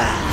Wah.